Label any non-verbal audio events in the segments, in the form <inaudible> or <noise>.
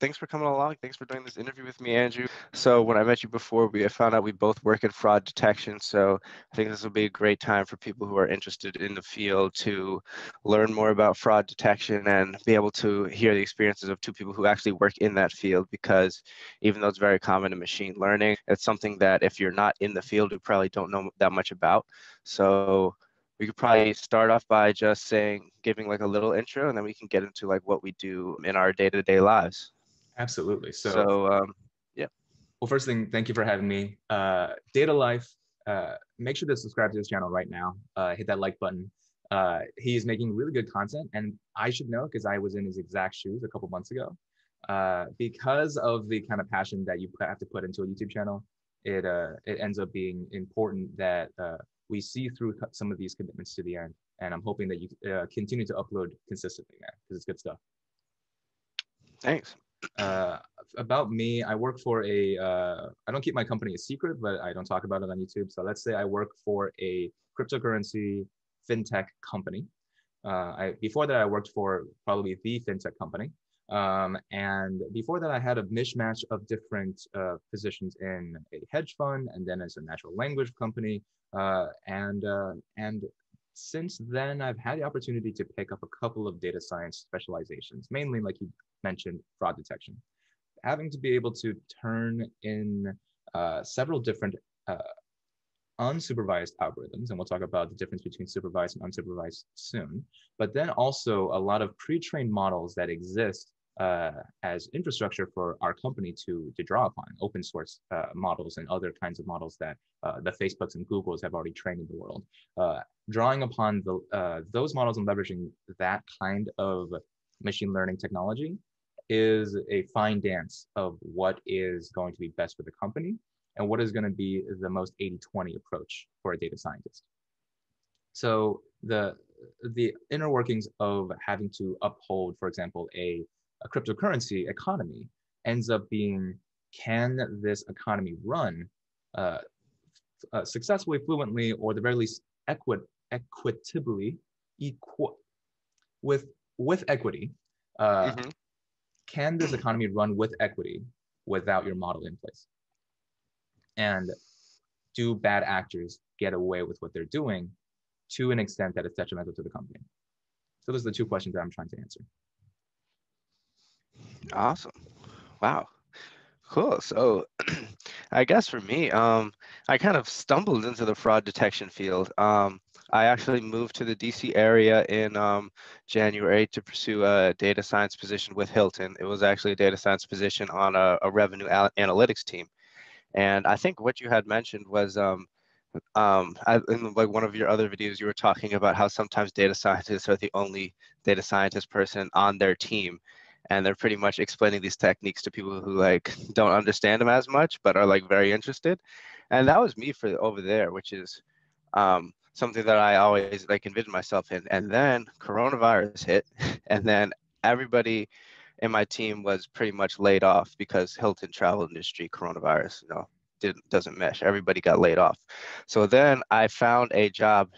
thanks for coming along. Thanks for doing this interview with me, Andrew. So when I met you before, we found out we both work in fraud detection. So I think this will be a great time for people who are interested in the field to learn more about fraud detection and be able to hear the experiences of two people who actually work in that field. Because even though it's very common in machine learning, it's something that if you're not in the field, you probably don't know that much about. So we could probably start off by just saying giving like a little intro and then we can get into like what we do in our day-to-day lives absolutely so, so um, yeah well first thing thank you for having me uh, DataLyfe uh, make sure to subscribe to this channel right now uh, hit that like button uh, is making really good content and i should know because i was in his exact shoes a couple months ago uh, because of the kind of passion that you have to put into a youtube channel it uh, it ends up being important that we see through some of these commitments to the end. And I'm hoping that you uh, continue to upload consistently, man, because it's good stuff. Thanks. Uh, about me, I work for a. Uh, I don't keep my company a secret, but I don't talk about it on YouTube. So let's say I work for a cryptocurrency fintech company. Uh, I, before that, I worked for probably the fintech company. Um, and before that, I had a mishmash of different uh, positions in a hedge fund and then as a natural language company. Uh, and, uh, and since then, I've had the opportunity to pick up a couple of data science specializations, mainly like you mentioned, fraud detection. Having to be able to turn in uh, several different uh, unsupervised algorithms, and we'll talk about the difference between supervised and unsupervised soon, but then also a lot of pre-trained models that exist uh, as infrastructure for our company to, to draw upon open source uh, models and other kinds of models that uh, the Facebooks and Googles have already trained in the world. Uh, drawing upon the, uh, those models and leveraging that kind of machine learning technology is a fine dance of what is going to be best for the company and what is going to be the most 80-20 approach for a data scientist. So the the inner workings of having to uphold, for example, a a cryptocurrency economy ends up being can this economy run uh, uh, successfully, fluently, or the very least equi- equitably, equi- with with equity? Uh, mm-hmm. Can this economy run with equity without your model in place? And do bad actors get away with what they're doing to an extent that it's detrimental to the company? So those are the two questions that I'm trying to answer. Awesome. Wow. Cool. So <clears throat> I guess for me, um, I kind of stumbled into the fraud detection field. Um, I actually moved to the DC area in um, January to pursue a data science position with Hilton. It was actually a data science position on a, a revenue analytics team. And I think what you had mentioned was um, um, I, in like one of your other videos, you were talking about how sometimes data scientists are the only data scientist person on their team and they're pretty much explaining these techniques to people who like <laughs> don't understand them as much but are like very interested and that was me for over there which is um, something that i always like envisioned myself in. And then coronavirus hit <laughs> and then everybody in my team was pretty much laid off because hilton travel industry coronavirus you know didn't doesn't mesh. Everybody got laid off. So then i found a job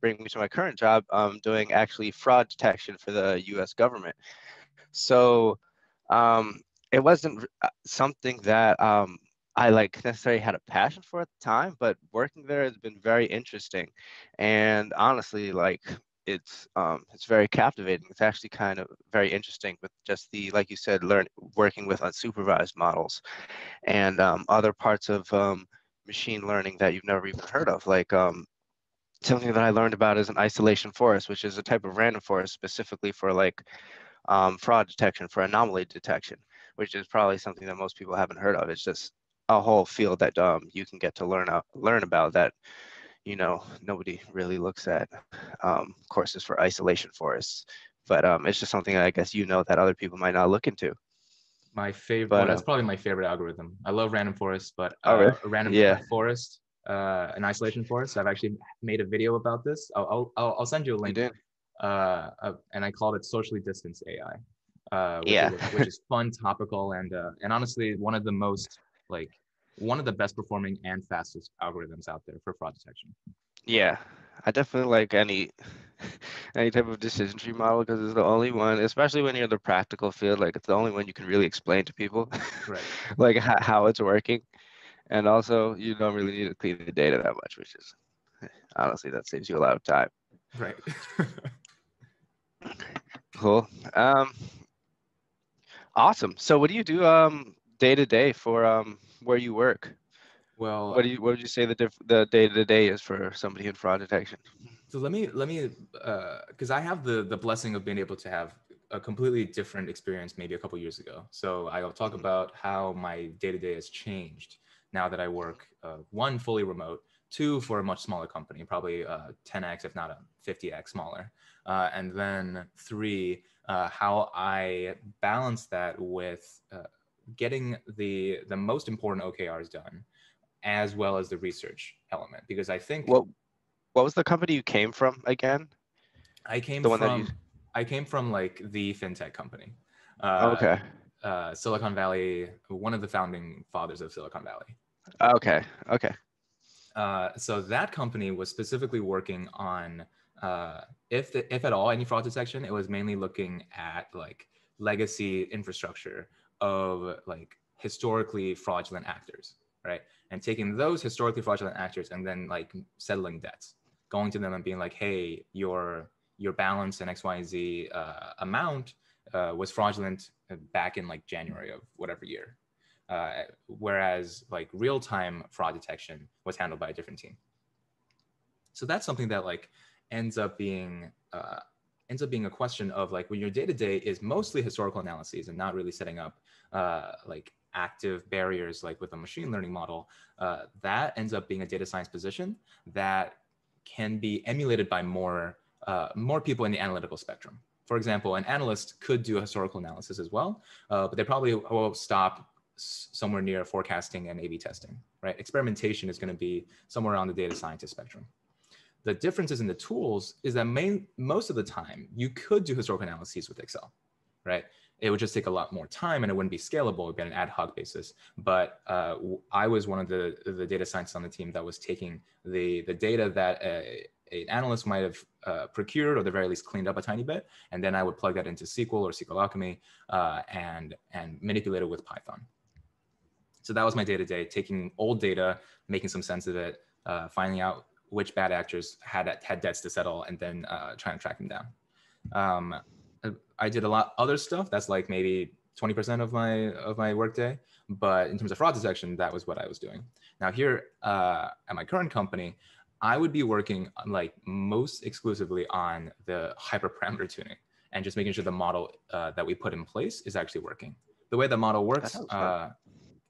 bring me to my current job um, doing actually fraud detection for the us government. So um, it wasn't uh, something that um, I like necessarily had a passion for at the time, but working there has been very interesting. And honestly, like it's um, it's very captivating. It's actually kind of very interesting with just the like you said, learn working with unsupervised models and um, other parts of um, machine learning that you've never even heard of, like um, something that I learned about is an isolation forest, which is a type of random forest specifically for like um, fraud detection, for anomaly detection, which is probably something that most people haven't heard of. It's just a whole field that um, you can get to learn out, learn about that you know nobody really looks at um, courses for isolation forests but um, it's just something i guess you know that other people might not look into my favorite but, well, that's uh, probably my favorite algorithm i love random forests but uh, oh, really? a random yeah. forest uh, an isolation forest i've actually made a video about this i'll, I'll, I'll send you a link uh, uh, and I called it socially distanced AI. Uh, which yeah. Is, which is fun, topical, and uh, and honestly one of the most like one of the best performing and fastest algorithms out there for fraud detection. Yeah, I definitely like any <laughs> any type of decision tree model because it's the only one, especially when you're in the practical field, like it's the only one you can really explain to people, <laughs> Right. like how, how it's working. And also, you don't really need to clean the data that much, which is <laughs> honestly that saves you a lot of time. Right. Cool. Um, awesome. So, what do you do um day to day for um where you work? well, What do you what would you say the diff- the day to day is for somebody in fraud detection? So let me let me because I have the the blessing of being able to have a completely different experience maybe a couple years ago. So I'll talk Mhm. about how my day to day has changed now that I work uh, one fully remote, two for a much smaller company, probably uh, 10x if not a 50x smaller, uh, and then three uh, how I balance that with uh, getting the the most important OKRs done, as well as the research element because I think What what was the company you came from again? I came The from you- I came from like the fintech company. Uh, okay. Uh, Silicon Valley, one of the founding fathers of Silicon Valley. Okay. Okay. Uh, so that company was specifically working on, uh, if the, if at all, any fraud detection. It was mainly looking at like legacy infrastructure of like historically fraudulent actors, right? And taking those historically fraudulent actors and then like settling debts, going to them and being like, hey, your your balance in X Y Z uh, amount uh, was fraudulent back in like January of whatever year. Uh, whereas like real time fraud detection was handled by a different team. So that's something that like ends up being uh, ends up being a question of like when your day to day is mostly historical analyses and not really setting up uh, like active barriers like with a machine learning model. Uh, that ends up being a data science position that can be emulated by more uh, more people in the analytical spectrum. For example, an analyst could do a historical analysis as well, uh, but they probably will stop somewhere near forecasting and A/B testing. Right? Experimentation is going to be somewhere on the data scientist spectrum. The differences in the tools is that main, most of the time you could do historical analyses with Excel, right? It would just take a lot more time and it wouldn't be scalable. It would be on an ad hoc basis. But uh, I was one of the, the data scientists on the team that was taking the, the data that a, an analyst might have uh, procured or the very least cleaned up a tiny bit. And then I would plug that into SQL or SQLAlchemy uh, and, and manipulate it with Python. So that was my day to day, taking old data, making some sense of it, uh, finding out which bad actors had had debts to settle, and then uh, trying to track them down. Um, I did a lot other stuff. That's like maybe 20% of my of my workday. But in terms of fraud detection, that was what I was doing. Now here uh, at my current company, I would be working on, like most exclusively on the hyperparameter tuning and just making sure the model uh, that we put in place is actually working. The way the model works, uh,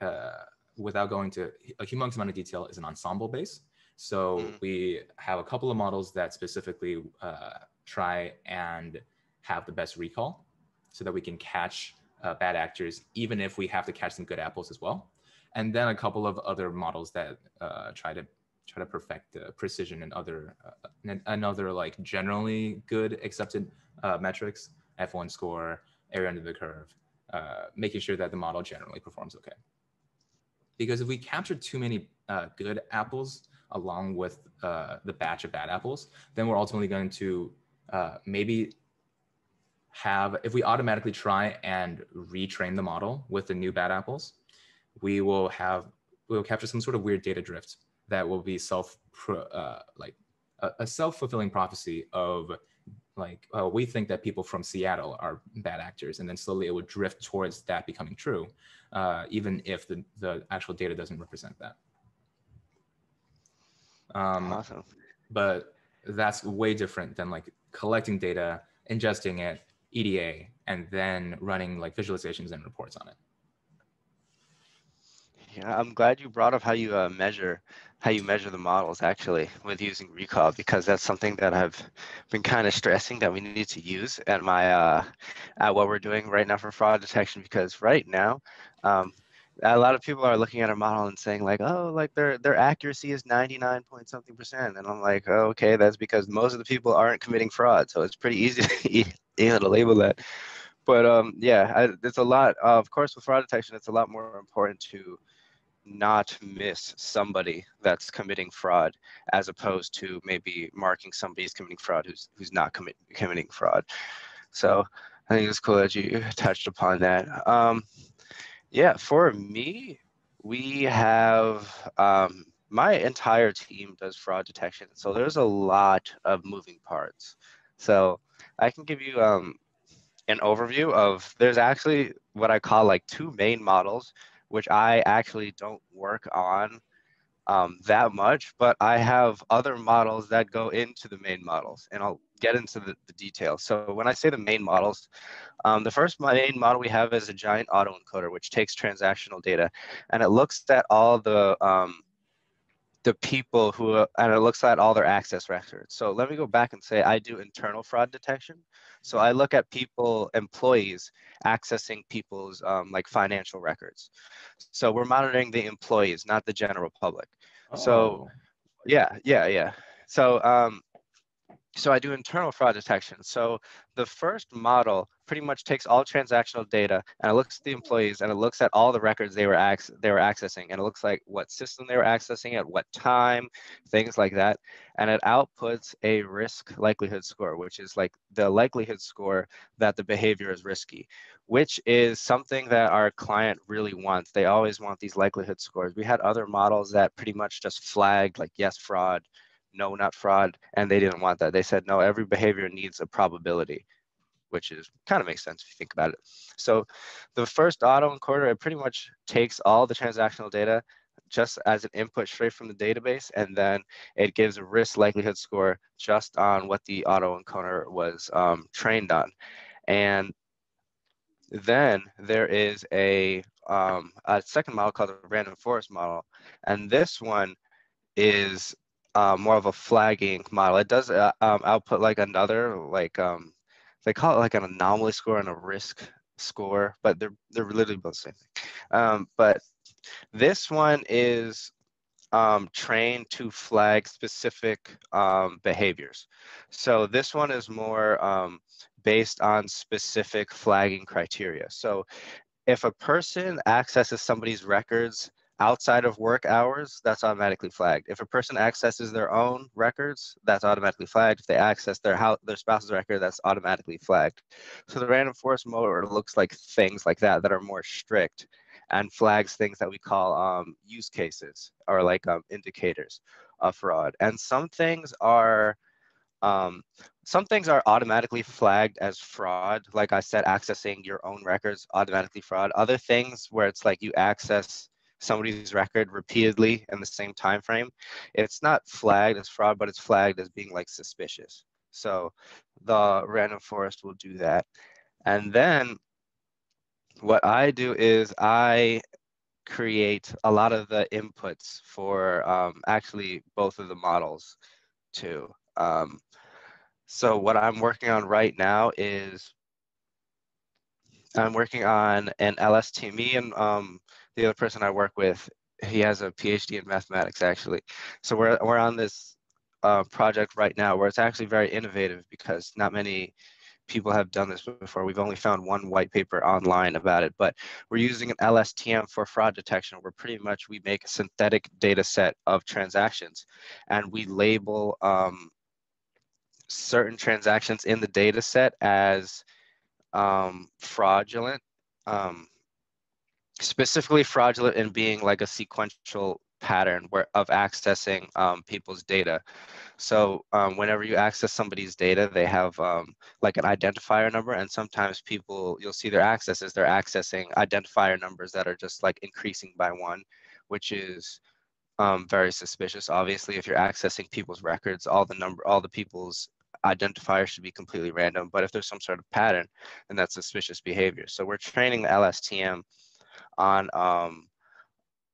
uh, without going to a humongous amount of detail, is an ensemble base. So Mm. we have a couple of models that specifically uh, try and have the best recall so that we can catch uh, bad actors, even if we have to catch some good apples as well. And then a couple of other models that uh, try to try to perfect uh, precision and other uh, and another like generally good accepted uh, metrics, F1 score, area under the curve, uh, making sure that the model generally performs okay. Because if we capture too many uh, good apples along with uh, the batch of bad apples, then we're ultimately going to uh, maybe have, if we automatically try and retrain the model with the new bad apples, we will have, we will capture some sort of weird data drift that will be self, uh, like a, a self-fulfilling prophecy of like, uh, we think that people from Seattle are bad actors, and then slowly it would drift towards that becoming true, uh, even if the, the actual data doesn't represent that. Um, awesome. but that's way different than like collecting data, ingesting it, EDA, and then running like visualizations and reports on it. Yeah, I'm glad you brought up how you uh, measure how you measure the models actually with using recall because that's something that I've been kind of stressing that we need to use at my uh, at what we're doing right now for fraud detection because right now um, a lot of people are looking at our model and saying like oh like their their accuracy is 99 point something percent and I'm like oh, okay that's because most of the people aren't committing fraud so it's pretty easy <laughs> to, to label that. But um, yeah I, it's a lot of course with fraud detection it's a lot more important to not miss somebody that's committing fraud as opposed to maybe marking somebody's committing fraud who's who's not commit, committing fraud. So i think it's cool that you touched upon that. Um, yeah for me we have um, my entire team does fraud detection so there's a lot of moving parts. So i can give you um, an overview of there's actually what i call like two main models which I actually don't work on um, that much, but I have other models that go into the main models, and I'll get into the, the details. So when I say the main models, um, the first main model we have is a giant autoencoder, which takes transactional data, and it looks at all the um, the people who, and it looks at all their access records. So let me go back and say I do internal fraud detection. So I look at people, employees accessing people's um, like financial records. So we're monitoring the employees, not the general public. Oh. So yeah, yeah, yeah. So um, so I do internal fraud detection. So the first model pretty much takes all transactional data and it looks at the employees and it looks at all the records they were ac- they were accessing and it looks like what system they were accessing at what time, things like that, and it outputs a risk likelihood score, which is like the likelihood score that the behavior is risky, which is something that our client really wants. They always want these likelihood scores. We had other models that pretty much just flagged like yes fraud no, not fraud, and they didn't want that. They said, no, every behavior needs a probability, which is kind of makes sense if you think about it. So the first autoencoder, it pretty much takes all the transactional data just as an input straight from the database, and then it gives a risk likelihood score just on what the autoencoder was um, trained on. And then there is a, um, a second model called the random forest model. And this one is uh, more of a flagging model. It does uh, um, output like another like um, they call it like an anomaly score and a risk score, but they're they're literally both the same thing. Um, but this one is um, trained to flag specific um, behaviors. So this one is more um, based on specific flagging criteria. So if a person accesses somebody's records outside of work hours, that's automatically flagged. If a person accesses their own records, that's automatically flagged. If they access their house, their spouse's record, that's automatically flagged. So the random forest motor looks like things like that that are more strict and flags things that we call um, use cases or like um, indicators of fraud. And some things are um, some things are automatically flagged as fraud. Like I said, accessing your own records automatically fraud. Other things where it's like you access somebody's record repeatedly in the same time frame, it's not flagged as fraud, but it's flagged as being like suspicious. So the random forest will do that. And then what I do is I create a lot of the inputs for um, actually both of the models too. Um, so what I'm working on right now is I'm working on an LSTM and um, the other person I work with, he has a PhD in mathematics actually. So we're we're on this uh, project right now where it's actually very innovative because not many people have done this before. We've only found one white paper online about it, but we're using an LSTM for fraud detection where pretty much we make a synthetic data set of transactions and we label um, certain transactions in the data set as um, fraudulent. Um, specifically fraudulent in being like a sequential pattern where of accessing um, people's data. So um, whenever you access somebody's data, they have um, like an identifier number, and sometimes people you'll see their accesses they're accessing identifier numbers that are just like increasing by one, which is um, very suspicious. Obviously, if you're accessing people's records, all the number all the people's identifiers should be completely random. But if there's some sort of pattern, then that's suspicious behavior. So we're training the LSTM on um,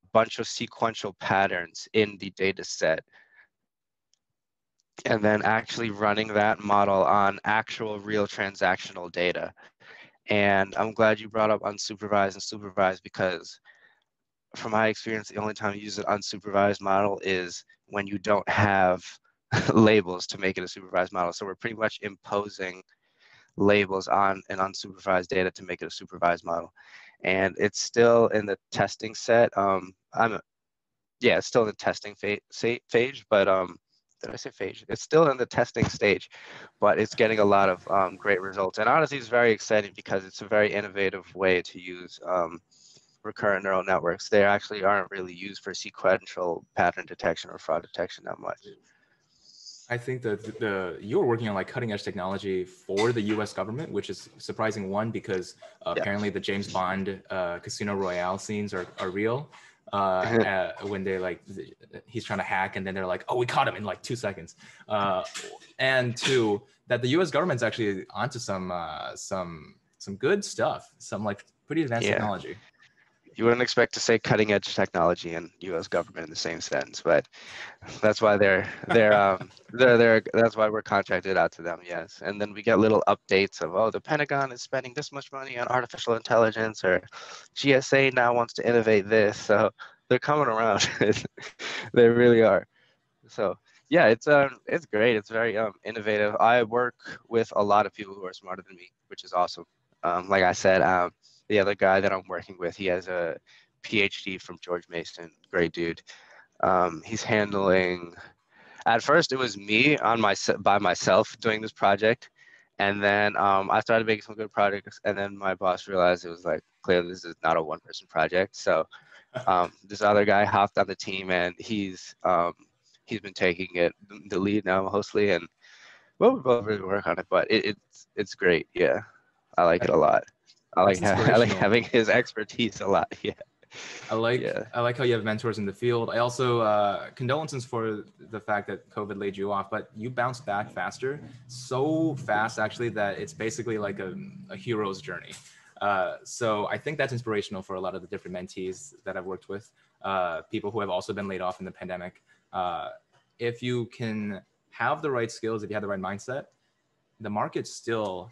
a bunch of sequential patterns in the data set and then actually running that model on actual real transactional data. And I'm glad you brought up unsupervised and supervised because from my experience, the only time you use an unsupervised model is when you don't have <laughs> labels to make it a supervised model. So we're pretty much imposing labels on an unsupervised data to make it a supervised model. and it's still in the testing set. Um, I'm, yeah, it's still in the testing phase, phase but um, did I say phase? It's still in the testing stage, but it's getting a lot of um, great results. And honestly, it's very exciting because it's a very innovative way to use um, recurrent neural networks. They actually aren't really used for sequential pattern detection or fraud detection that much. I think that the you're working on like cutting edge technology for the U.S. government, which is surprising. One because uh, yeah. apparently the James Bond uh, Casino Royale scenes are are real. Uh, uh, when they like he's trying to hack and then they're like, oh, we caught him in like two seconds. Uh, and two that the U.S. government's actually onto some uh, some some good stuff, some like pretty advanced yeah. technology you wouldn't expect to say cutting edge technology and U.S. government in the same sentence, but that's why they're they're <laughs> um, they're they're that's why we're contracted out to them. Yes, and then we get little updates of oh the Pentagon is spending this much money on artificial intelligence or GSA now wants to innovate this, so they're coming around. <laughs> they really are. So yeah, it's um it's great. It's very um innovative. I work with a lot of people who are smarter than me, which is awesome. Um, like I said, um, the other guy that I'm working with, he has a PhD from George Mason. Great dude. Um, he's handling. At first, it was me on my by myself doing this project, and then um, I started making some good projects. And then my boss realized it was like clearly this is not a one-person project. So <laughs> um, this other guy hopped on the team, and he's um, he's been taking it the lead now mostly. And well, we both really work on it, but it, it's it's great. Yeah, I like it a lot. I like <laughs> I like having his expertise a lot. <laughs> Yeah. I like yeah. I like how you have mentors in the field. I also uh, condolences for the fact that COVID laid you off, but you bounced back faster, so fast actually that it's basically like a, a hero's journey. Uh, so I think that's inspirational for a lot of the different mentees that I've worked with, uh, people who have also been laid off in the pandemic. Uh, if you can have the right skills, if you have the right mindset, the market's still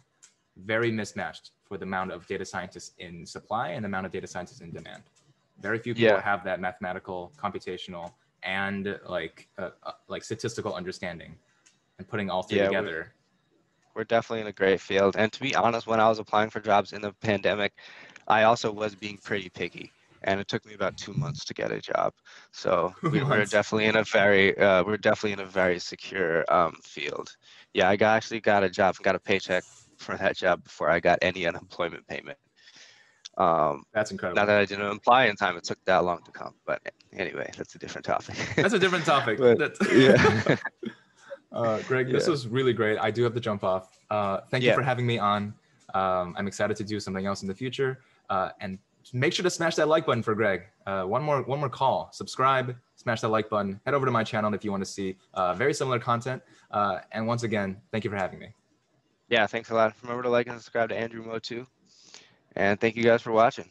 very mismatched for the amount of data scientists in supply and the amount of data scientists in demand. Very few people yeah. have that mathematical, computational, and like uh, uh, like statistical understanding, and putting all three yeah, together. We're, we're definitely in a great field. And to be honest, when I was applying for jobs in the pandemic, I also was being pretty picky and it took me about two months to get a job. So <laughs> we were definitely in a very, uh, we're definitely in a very secure um, field. Yeah, I got, actually got a job, got a paycheck for that job before I got any unemployment payment. Um, that's incredible. Not that I didn't apply in time; it took that long to come. But anyway, that's a different topic. that's a different topic. <laughs> but, yeah. <laughs> uh, Greg, this was really great. I do have to jump off. Uh, thank yeah. you for having me on. Um, I'm excited to do something else in the future. Uh, and make sure to smash that like button for Greg. Uh, one more, one more call. Subscribe, smash that like button. Head over to my channel if you want to see uh, very similar content. Uh, and once again, thank you for having me yeah, thanks a lot. Remember to like and subscribe to Andrew Mo too. And thank you guys for watching.